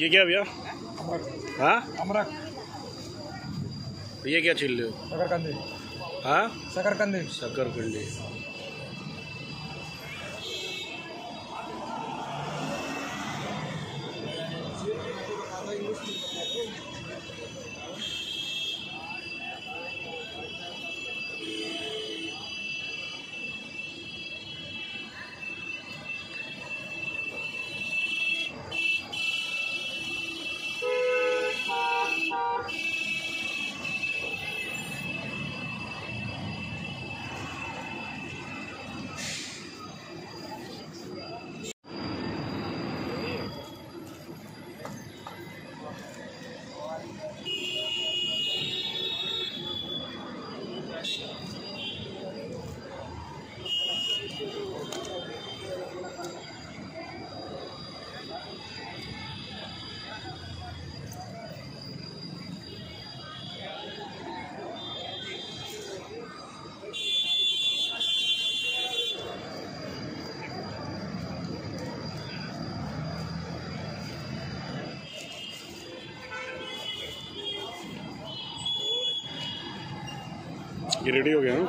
ये क्या भैया? हाँ? अमरक। ये क्या छिल रहे हो? शकरकंदी। हाँ? शकरकंदी। शक्कर ये रेडी हो गया ना